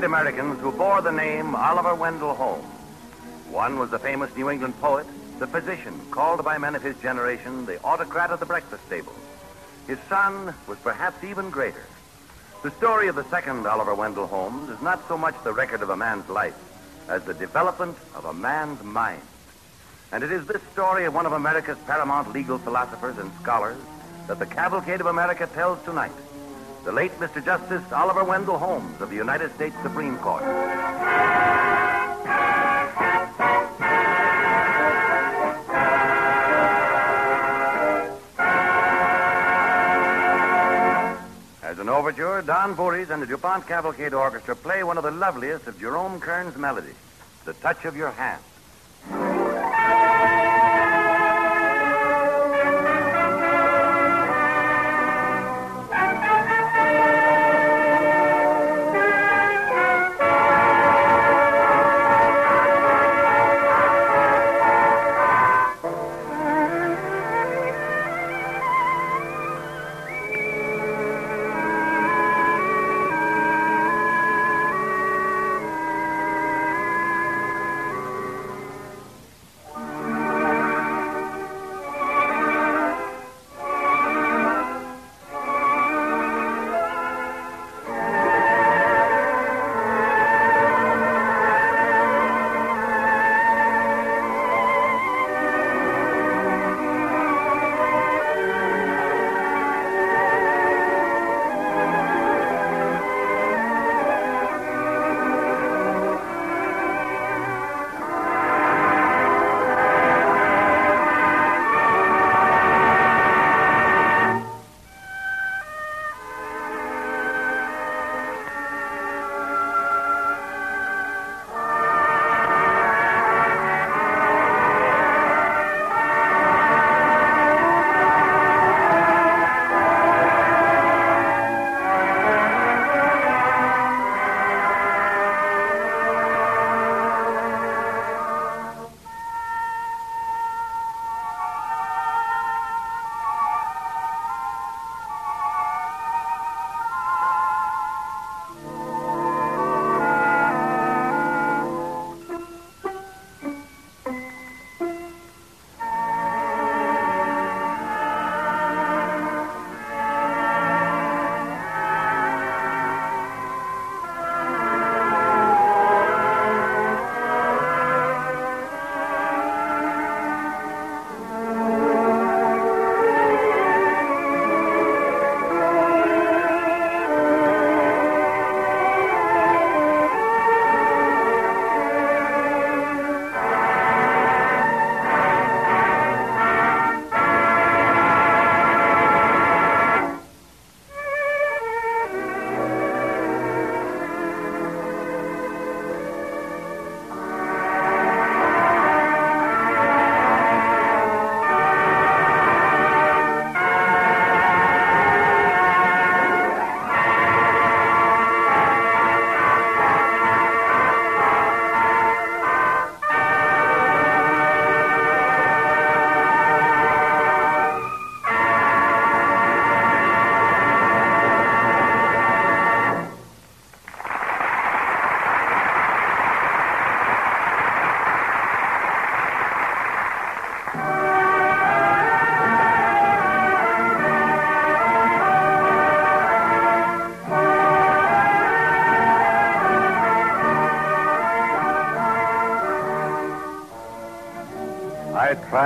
great Americans who bore the name Oliver Wendell Holmes. One was the famous New England poet, the physician, called by men of his generation the autocrat of the breakfast table. His son was perhaps even greater. The story of the second Oliver Wendell Holmes is not so much the record of a man's life as the development of a man's mind. And it is this story of one of America's paramount legal philosophers and scholars that the Cavalcade of America tells tonight. The late Mr. Justice Oliver Wendell Holmes of the United States Supreme Court. As an overture, Don Voorhees and the DuPont Cavalcade Orchestra play one of the loveliest of Jerome Kern's melodies, The Touch of Your Hand.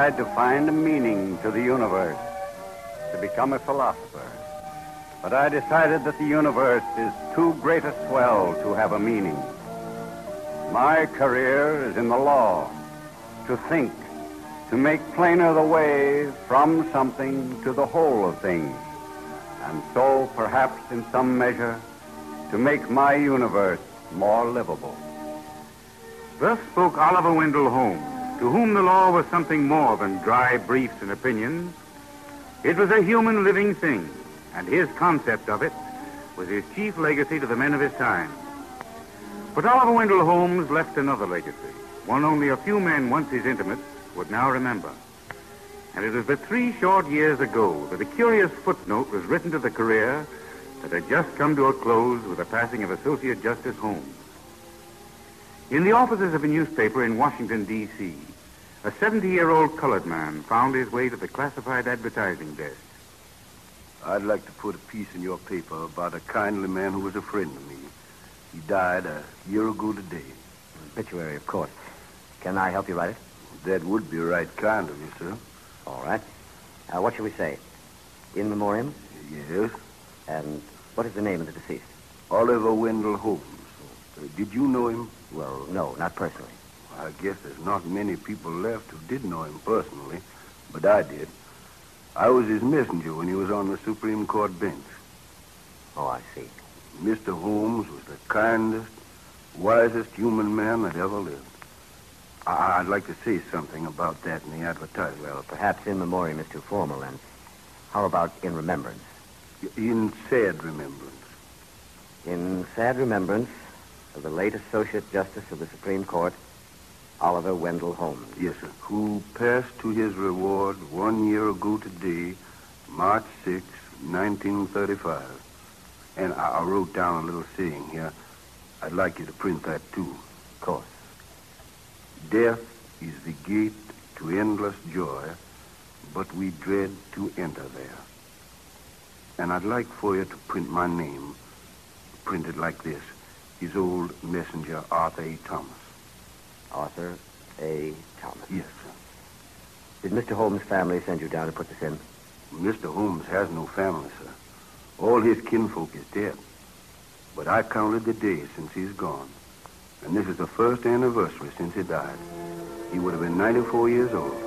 Tried to find a meaning to the universe, to become a philosopher. But I decided that the universe is too great a swell to have a meaning. My career is in the law, to think, to make plainer the way from something to the whole of things, and so, perhaps in some measure, to make my universe more livable. Thus spoke Oliver Wendell Holmes, to whom the law was something more than dry briefs and opinions. It was a human living thing, and his concept of it was his chief legacy to the men of his time. But Oliver Wendell Holmes left another legacy, one only a few men, once his intimates, would now remember. And it was but three short years ago that a curious footnote was written to the career that had just come to a close with the passing of Associate Justice Holmes. In the offices of a newspaper in Washington, D.C., a 70 year old colored man found his way to the classified advertising desk. I'd like to put a piece in your paper about a kindly man who was a friend of me. He died a year ago today. Obituary, of course. Can I help you write it? That would be right kind of you, sir. All right. Uh, what shall we say? In memoriam? Yes. And what is the name of the deceased? Oliver Wendell Holmes. Uh, did you know him? Well, no, not personally. I guess there's not many people left who did know him personally, but I did. I was his messenger when he was on the Supreme Court bench. Oh, I see. Mr. Holmes was the kindest, wisest human man that ever lived. I- I'd like to say something about that in the advertisement. Well, perhaps in memoriam is too formal. How about in remembrance? In sad remembrance. In sad remembrance of the late Associate Justice of the Supreme Court, Oliver Wendell Holmes. Yes, sir. Who passed to his reward one year ago today, March 6, 1935. And I, I wrote down a little saying here. I'd like you to print that, too. Of course. Death is the gate to endless joy, but we dread to enter there. And I'd like for you to print my name, printed like this. His old messenger, Arthur A. Thomas. Arthur A. Thomas. Yes, sir. Did Mr. Holmes' family send you down to put this in? Mr. Holmes has no family, sir. All his kinfolk is dead. But I counted the days since he's gone. And this is the first anniversary since he died. He would have been 94 years old.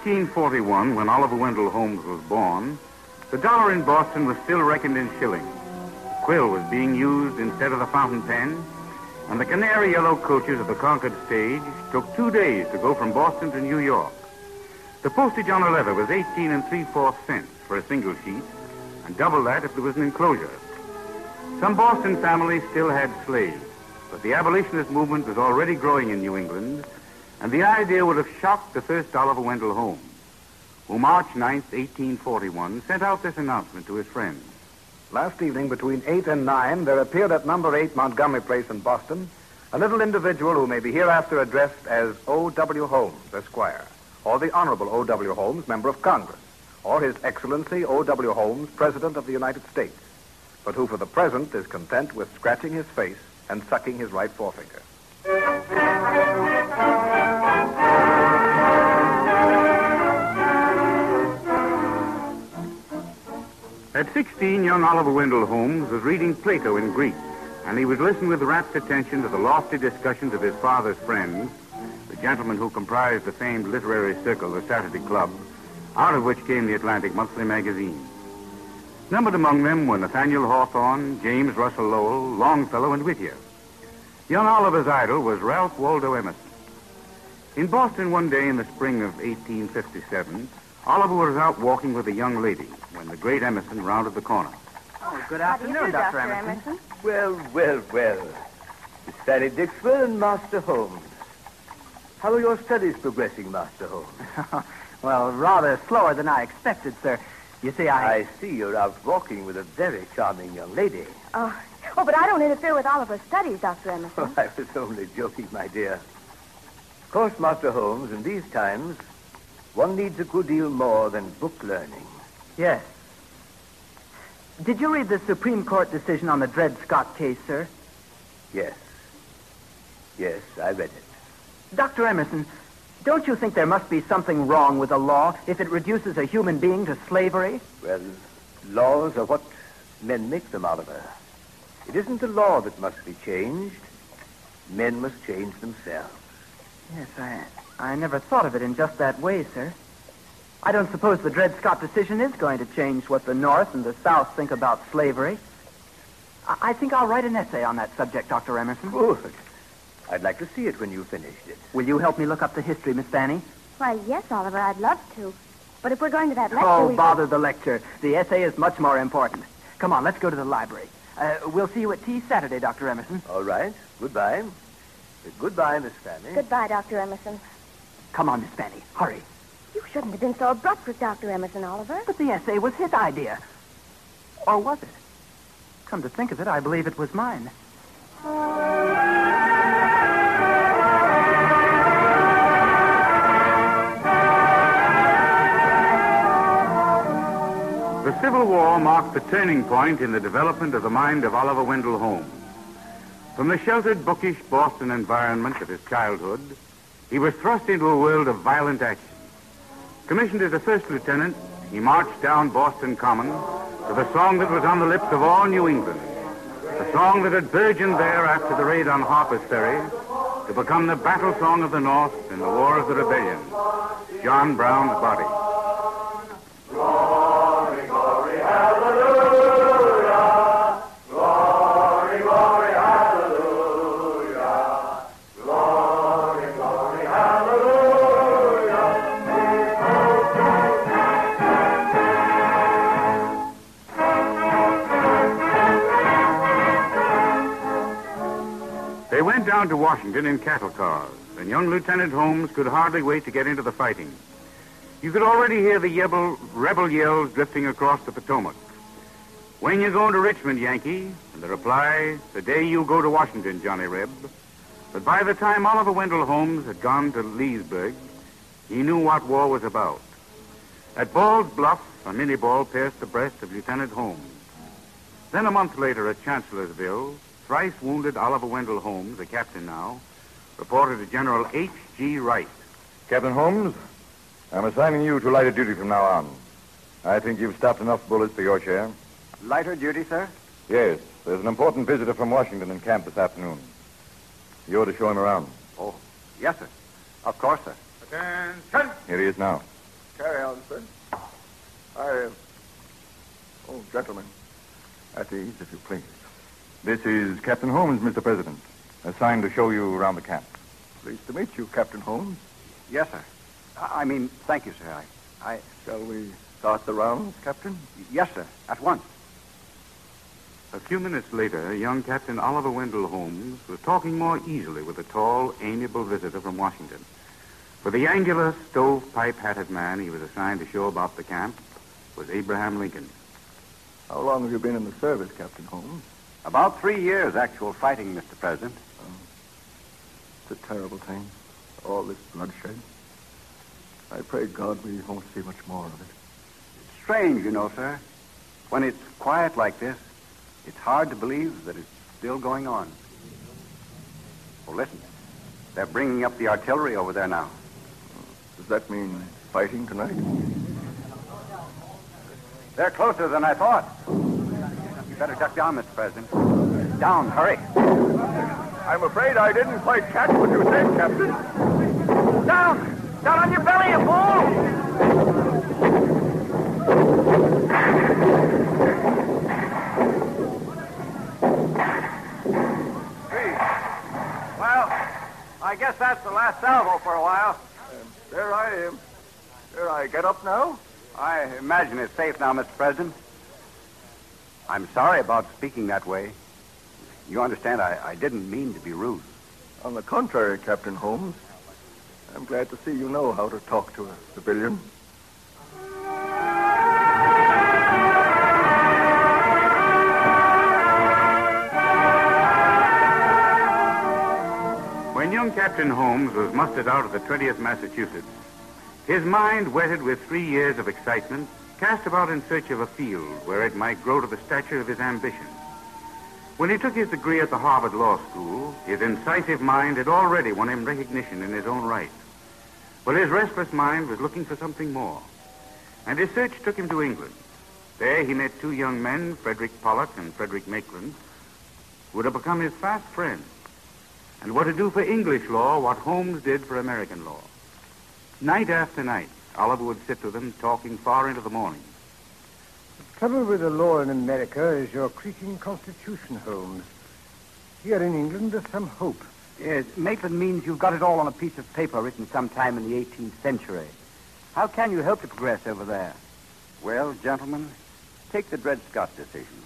1841, when Oliver Wendell Holmes was born, the dollar in Boston was still reckoned in shillings. Quill was being used instead of the fountain pen, and the canary yellow coaches of the Concord stage took two days to go from Boston to New York. The postage on a letter was 18 and three-fourths cents for a single sheet, and double that if there was an enclosure. Some Boston families still had slaves, but the abolitionist movement was already growing in New England, and the idea would have shocked the first Oliver Wendell Holmes, who March 9th, 1841, sent out this announcement to his friends. Last evening, between 8 and 9, there appeared at number 8 Montgomery Place in Boston a little individual who may be hereafter addressed as O.W. Holmes, Esquire, or the Honorable O.W. Holmes, Member of Congress, or His Excellency O.W. Holmes, President of the United States, but who for the present is content with scratching his face and sucking his right forefinger. At 16, young Oliver Wendell Holmes was reading Plato in Greek, and he would listen with rapt attention to the lofty discussions of his father's friends, the gentlemen who comprised the famed literary circle, the Saturday Club, out of which came the Atlantic Monthly magazine. Numbered among them were Nathaniel Hawthorne, James Russell Lowell, Longfellow, and Whittier. Young Oliver's idol was Ralph Waldo Emerson. In Boston one day in the spring of 1857, Oliver was out walking with a young lady when the great Emerson rounded the corner. Oh, good How do afternoon, do, Dr. Dr. Emerson. Emerson? Well, well, well. Miss Fanny Dixwell and Master Holmes. How are your studies progressing, Master Holmes? well, rather slower than I expected, sir. You see, I. I see you're out walking with a very charming young lady. Oh, oh, but I don't interfere with Oliver's studies, Dr. Emerson. Oh, I was only joking, my dear. Of course, Master Holmes, in these times, one needs a good deal more than book learning. Yes. Did you read the Supreme Court decision on the Dred Scott case, sir? Yes. Yes, I read it. Dr. Emerson, don't you think there must be something wrong with a law if it reduces a human being to slavery? Well, laws are what men make them, Oliver. It isn't the law that must be changed. Men must change themselves. Yes, I, I never thought of it in just that way, sir. I don't suppose the Dred Scott decision is going to change what the North and the South think about slavery. I, I think I'll write an essay on that subject, Dr. Emerson. Good. I'd like to see it when you've finished it. Will you help me look up the history, Miss Fanny? Why, yes, Oliver, I'd love to. But if we're going to that lecture, Oh, we bother the lecture. The essay is much more important. Come on, let's go to the library. Uh, we'll see you at tea Saturday, Dr. Emerson. All right. Goodbye. Goodbye, Miss Fanny. Goodbye, Dr. Emerson. Come on, Miss Fanny. Hurry. You shouldn't have been so abrupt with Dr. Emerson, Oliver. But the essay was his idea. Or was it? Come to think of it, I believe it was mine. The Civil War marked the turning point in the development of the mind of Oliver Wendell Holmes. From the sheltered, bookish Boston environment of his childhood, he was thrust into a world of violent action. Commissioned as a first lieutenant, he marched down Boston Common to the song that was on the lips of all New England, the song that had burgeoned there after the raid on Harper's Ferry to become the battle song of the North in the War of the Rebellion, John Brown's Body. Down to Washington in cattle cars, and young Lieutenant Holmes could hardly wait to get into the fighting. You could already hear the yebble, rebel yells drifting across the Potomac. When you going to Richmond, Yankee? And the reply, the day you go to Washington, Johnny Reb. But by the time Oliver Wendell Holmes had gone to Leesburg, he knew what war was about. At Ball's Bluff, a minie ball pierced the breast of Lieutenant Holmes. Then a month later at Chancellorsville, thrice wounded Oliver Wendell Holmes, a captain now, reported to General H.G. Wright. Captain Holmes, I'm assigning you to lighter duty from now on. I think you've stopped enough bullets for your share. Lighter duty, sir? Yes, there's an important visitor from Washington in camp this afternoon. You're to show him around. Oh, yes, sir. Of course, sir. Attention! Here he is now. Carry on, sir. I. Uh, oh, gentlemen. At ease, if you please. This is Captain Holmes, Mr. President, assigned to show you around the camp. Pleased to meet you, Captain Holmes. Yes, sir. I I mean, thank you, sir. I, I. Shall we start the rounds, Captain? Yes, sir. At once. A few minutes later, young Captain Oliver Wendell Holmes was talking more easily with a tall, amiable visitor from Washington. For the angular, stovepipe hatted man he was assigned to show about the camp was Abraham Lincoln. How long have you been in the service, Captain Holmes? About three years actual fighting, Mr. President. Oh, it's a terrible thing. All this bloodshed. I pray God we won't see much more of it. It's strange, you know, sir. When it's quiet like this, it's hard to believe that it's still going on. Oh, listen. They're bringing up the artillery over there now. Does that mean fighting tonight? They're closer than I thought. Better duck down, Mr. President. Down, hurry. I'm afraid I didn't quite catch what you said, Captain. Down! Down on your belly, you fool! Well, I guess that's the last salvo for a while. There I am. There I get up now? I imagine it's safe now, Mr. President. I'm sorry about speaking that way. You understand, I, I didn't mean to be rude. On the contrary, Captain Holmes. I'm glad to see you know how to talk to a civilian. When young Captain Holmes was mustered out of the 20th Massachusetts, his mind, whetted with three years of excitement, cast about in search of a field where it might grow to the stature of his ambition. When he took his degree at the Harvard Law School, his incisive mind had already won him recognition in his own right. But his restless mind was looking for something more. And his search took him to England. There he met two young men, Frederick Pollock and Frederick Maitland, who would have become his fast friends and were to do for English law what Holmes did for American law. Night after night, Oliver would sit with them, talking far into the morning. The Trouble with the law in America is your creaking constitution, Holmes. Here in England, there's some hope. Yes, Maitland means you've got it all on a piece of paper written sometime in the 18th century. How can you help to progress over there? Well, gentlemen, take the Dred Scott decision.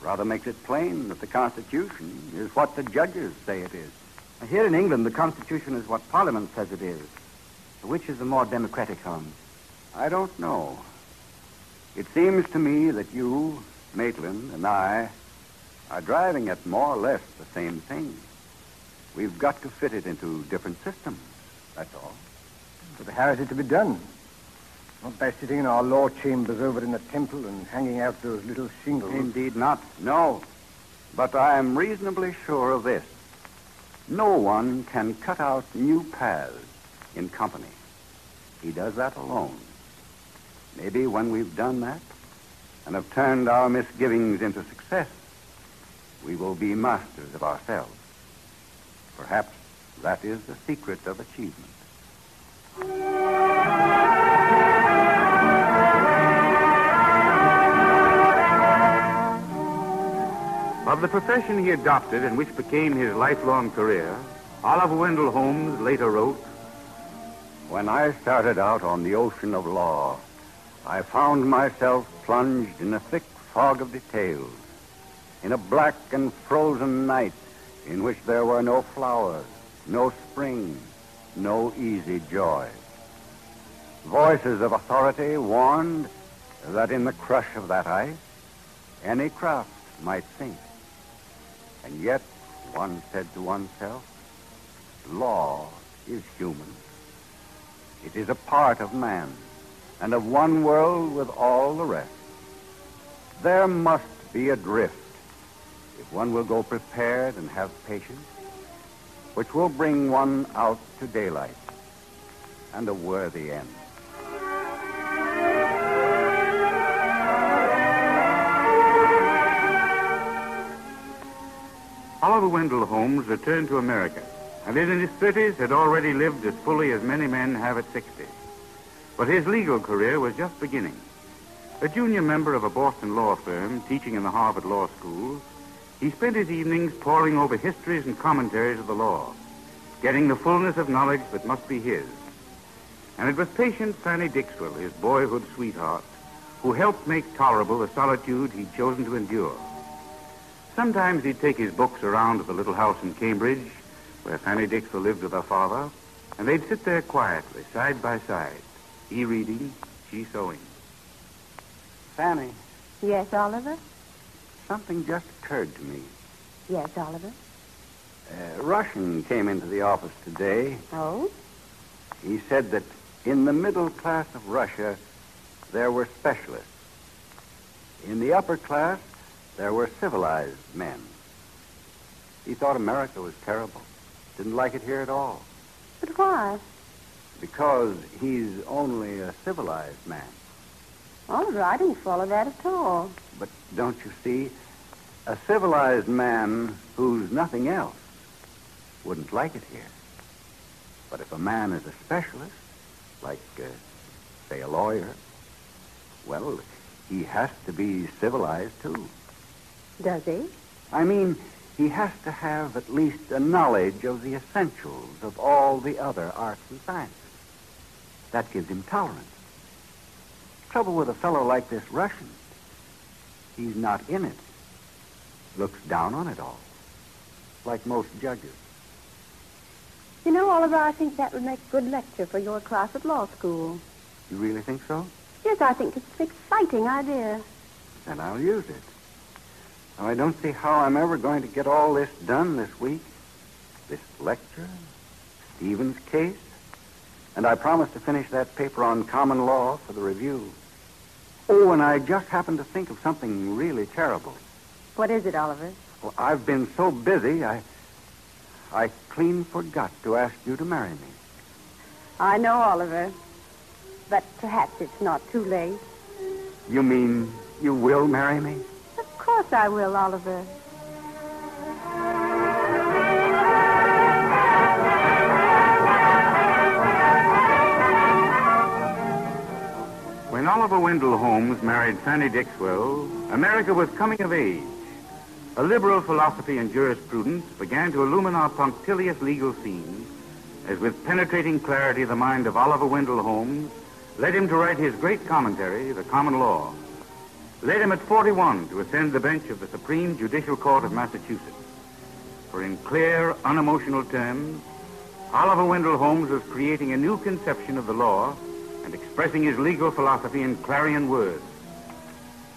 Rather makes it plain that the Constitution is what the judges say it is. Here in England, the Constitution is what Parliament says it is. Which is the more democratic, Holmes? I don't know. It seems to me that you, Maitland, and I are driving at more or less the same thing. We've got to fit it into different systems. That's all. But how is it to be done? Not by sitting in our law chambers over in the temple and hanging out those little shingles. Indeed not. No. But I am reasonably sure of this. No one can cut out new paths in company. He does that alone. Maybe when we've done that and have turned our misgivings into success, we will be masters of ourselves. Perhaps that is the secret of achievement. Of the profession he adopted and which became his lifelong career, Oliver Wendell Holmes later wrote, When I started out on the ocean of law, I found myself plunged in a thick fog of details, in a black and frozen night in which there were no flowers, no spring, no easy joy. Voices of authority warned that in the crush of that ice, any craft might sink. And yet, one said to oneself, law is human. It is a part of man and of one world with all the rest. There must be a drift if one will go prepared and have patience, which will bring one out to daylight and a worthy end. Oliver Wendell Holmes returned to America, and in his 30s had already lived as fully as many men have at 60. But his legal career was just beginning. A junior member of a Boston law firm teaching in the Harvard Law School, he spent his evenings poring over histories and commentaries of the law, getting the fullness of knowledge that must be his. And it was patient Fanny Dixwell, his boyhood sweetheart, who helped make tolerable the solitude he'd chosen to endure. Sometimes he'd take his books around to the little house in Cambridge, where Fanny Dixwell lived with her father, and they'd sit there quietly, side by side, he reading, she sewing. Fanny, Yes, Oliver? something just occurred to me. Yes, Oliver. Uh, Russian came into the office today. Oh? He said that in the middle class of Russia, there were specialists. In the upper class, there were civilized men. He thought America was terrible. Didn't like it here at all. But why? Because he's only a civilized man. Oliver, I didn't follow that at all. But don't you see? A civilized man who's nothing else wouldn't like it here. But if a man is a specialist, like, uh, say, a lawyer, well, he has to be civilized, too. Does he? I mean, he has to have at least a knowledge of the essentials of all the other arts and sciences. That gives him tolerance. Trouble with a fellow like this Russian, he's not in it. Looks down on it all, like most judges. You know, Oliver, I think that would make a good lecture for your class at law school. You really think so? Yes, I think it's an exciting idea. Then I'll use it. I don't see how I'm ever going to get all this done this week. This lecture, Stevens' case, and I promised to finish that paper on common law for the review. Oh, and I just happened to think of something really terrible. What is it, Oliver? Well, I've been so busy, I. I clean forgot to ask you to marry me. I know, Oliver. But perhaps it's not too late. You mean you will marry me? Course I will, Oliver. When Oliver Wendell Holmes married Fanny Dixwell, America was coming of age. A liberal philosophy and jurisprudence began to illumine our punctilious legal scene, as with penetrating clarity the mind of Oliver Wendell Holmes led him to write his great commentary, The Common Law. Led him at 41 to ascend the bench of the Supreme Judicial Court of Massachusetts. for in clear, unemotional terms, Oliver Wendell Holmes was creating a new conception of the law and expressing his legal philosophy in clarion words.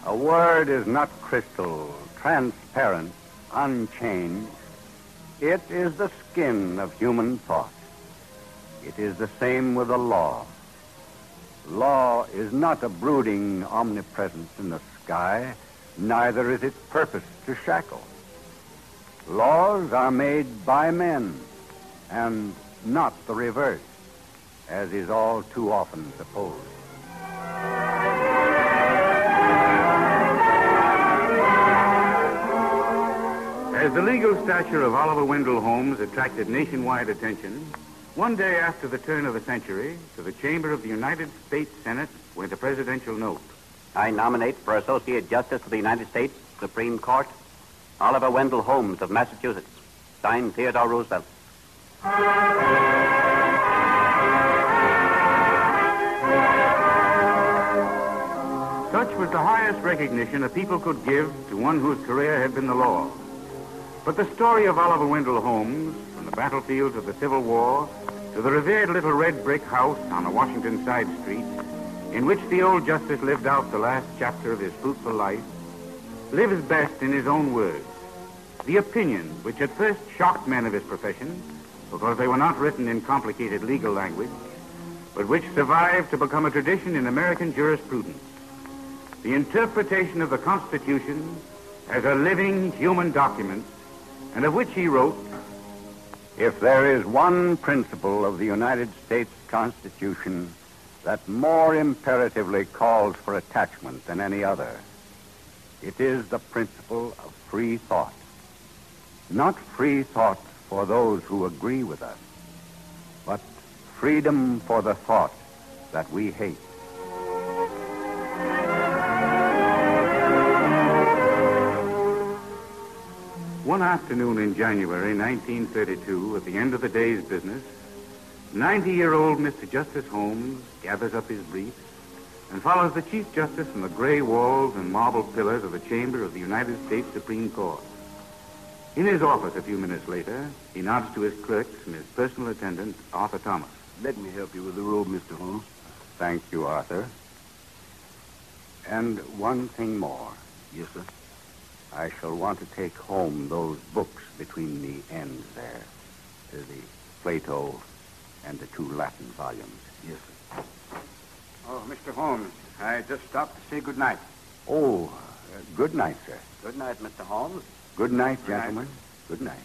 A word is not crystal, transparent, unchanged. It is the skin of human thought. It is the same with the law. Law is not a brooding omnipresence in the sky, neither is its purpose to shackle. Laws are made by men, and not the reverse, as is all too often supposed. As the legal stature of Oliver Wendell Holmes attracted nationwide attention, one day after the turn of the century, to the chamber of the United States Senate went a presidential note. I nominate for Associate Justice of the United States Supreme Court Oliver Wendell Holmes of Massachusetts. Signed Theodore Roosevelt. Such was the highest recognition a people could give to one whose career had been the law. But the story of Oliver Wendell Holmes, from the battlefields of the Civil War to the revered little red brick house on a Washington side street, in which the old justice lived out the last chapter of his fruitful life, lives best in his own words. The opinion which at first shocked men of his profession, because they were not written in complicated legal language, but which survived to become a tradition in American jurisprudence. The interpretation of the Constitution as a living human document, and of which he wrote, If there is one principle of the United States Constitution that more imperatively calls for attachment than any other, it is the principle of free thought. Not free thought for those who agree with us, but freedom for the thought that we hate. One afternoon in January 1932, at the end of the day's business, 90 year old Mr. Justice Holmes gathers up his briefs and follows the Chief Justice from the gray walls and marble pillars of the chamber of the United States Supreme Court. In his office a few minutes later, he nods to his clerks and his personal attendant, Arthur Thomas. Let me help you with the robe, Mr. Holmes. Thank you, Arthur. And one thing more. Yes, sir. I shall want to take home those books between the ends there. The Plato and the two Latin volumes. Yes, sir. Oh, Mr. Holmes, I just stopped to say good night. Oh, uh, good night, sir. Good night, Mr. Holmes. Good night, Good night. gentlemen. Good night.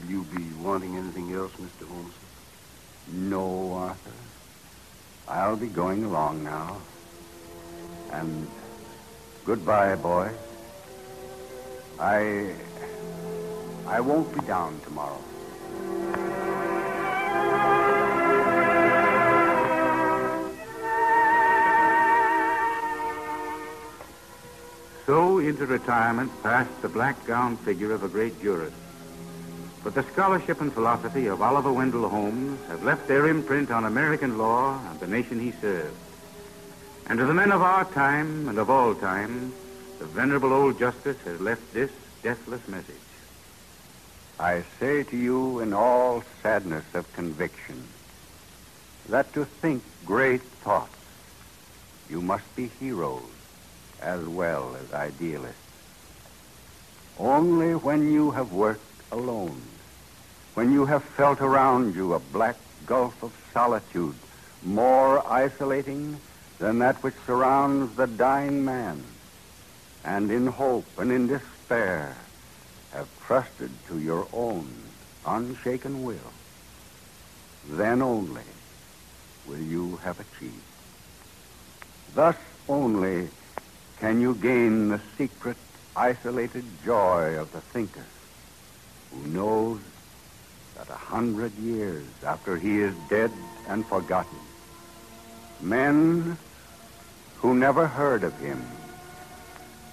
Will you be wanting anything else, Mr. Holmes? No, Arthur. I'll be going along now. And goodbye, boy. I. I won't be down tomorrow. So into retirement passed the black gowned figure of a great jurist. But the scholarship and philosophy of Oliver Wendell Holmes have left their imprint on American law and the nation he served. And to the men of our time and of all time, the venerable old justice has left this deathless message. I say to you in all sadness of conviction that to think great thoughts, you must be heroes as well as idealists. Only when you have worked alone, when you have felt around you a black gulf of solitude more isolating than that which surrounds the dying man, and in hope and in despair have trusted to your own unshaken will, then only will you have achieved. Thus only can you gain the secret, isolated joy of the thinker who knows that a hundred years after he is dead and forgotten, men who never heard of him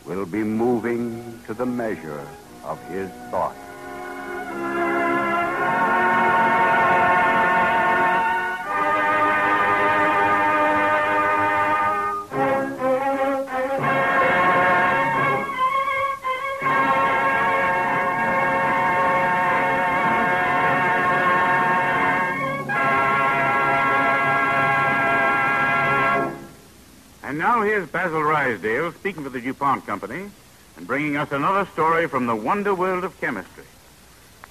will be moving to the measure of his thought. And now here's Basil Ruysdael speaking for the DuPont Company and bringing us another story from the wonder world of chemistry.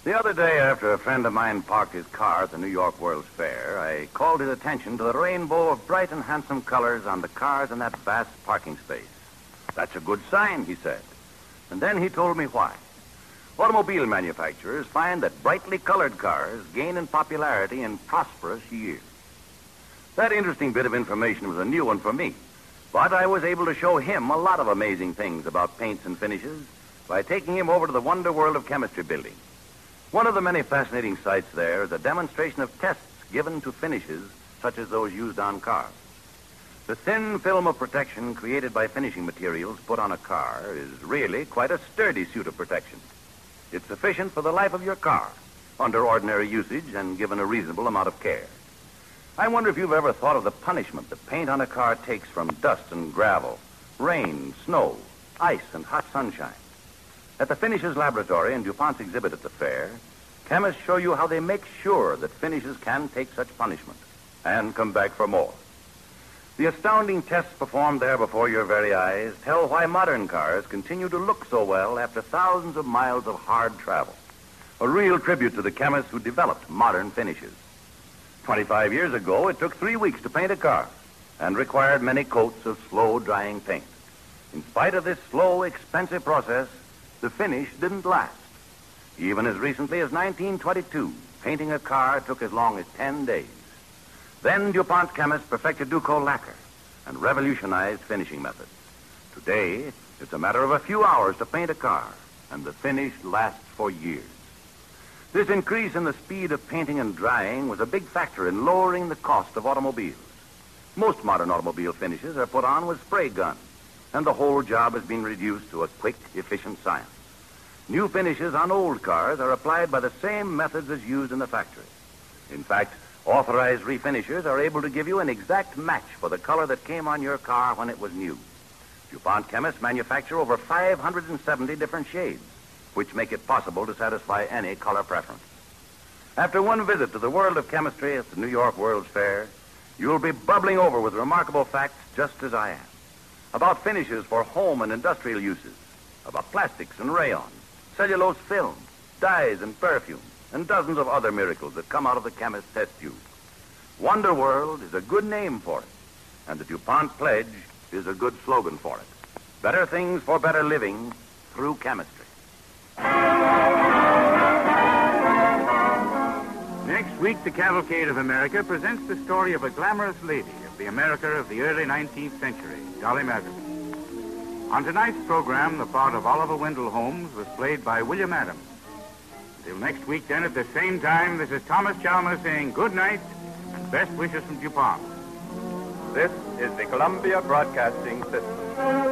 The other day, after a friend of mine parked his car at the New York World's Fair, I called his attention to the rainbow of bright and handsome colors on the cars in that vast parking space. That's a good sign, he said. And then he told me why. Automobile manufacturers find that brightly colored cars gain in popularity in prosperous years. That interesting bit of information was a new one for me, but I was able to show him a lot of amazing things about paints and finishes by taking him over to the Wonder World of Chemistry building. One of the many fascinating sights there is a demonstration of tests given to finishes such as those used on cars. The thin film of protection created by finishing materials put on a car is really quite a sturdy suit of protection. It's sufficient for the life of your car under ordinary usage and given a reasonable amount of care. I wonder if you've ever thought of the punishment the paint on a car takes from dust and gravel, rain, snow, ice, and hot sunshine. At the Finishes Laboratory in DuPont's exhibit at the fair, chemists show you how they make sure that finishes can take such punishment and come back for more. The astounding tests performed there before your very eyes tell why modern cars continue to look so well after thousands of miles of hard travel. A real tribute to the chemists who developed modern finishes. 25 years ago, it took three weeks to paint a car and required many coats of slow drying paint. In spite of this slow, expensive process, the finish didn't last. Even as recently as 1922, painting a car took as long as 10 days. Then DuPont chemists perfected Duco lacquer and revolutionized finishing methods. Today, it's a matter of a few hours to paint a car, and the finish lasts for years. This increase in the speed of painting and drying was a big factor in lowering the cost of automobiles. Most modern automobile finishes are put on with spray guns and the whole job has been reduced to a quick, efficient science. New finishes on old cars are applied by the same methods as used in the factory. In fact, authorized refinishers are able to give you an exact match for the color that came on your car when it was new. DuPont chemists manufacture over 570 different shades, which make it possible to satisfy any color preference. After one visit to the world of chemistry at the New York World's Fair, you'll be bubbling over with remarkable facts just as I am about finishes for home and industrial uses, about plastics and rayon, cellulose film, dyes and perfume, and dozens of other miracles that come out of the chemist's test tube. Wonder World is a good name for it, and the DuPont Pledge is a good slogan for it. Better things for better living through chemistry. Week, the Cavalcade of America presents the story of a glamorous lady of the America of the early 19th century. Dolly Madison. On tonight's program, the part of Oliver Wendell Holmes was played by William Adams. Until next week, then, at the same time, this is Thomas Chalmers saying good night and best wishes from DuPont. This is the Columbia Broadcasting System.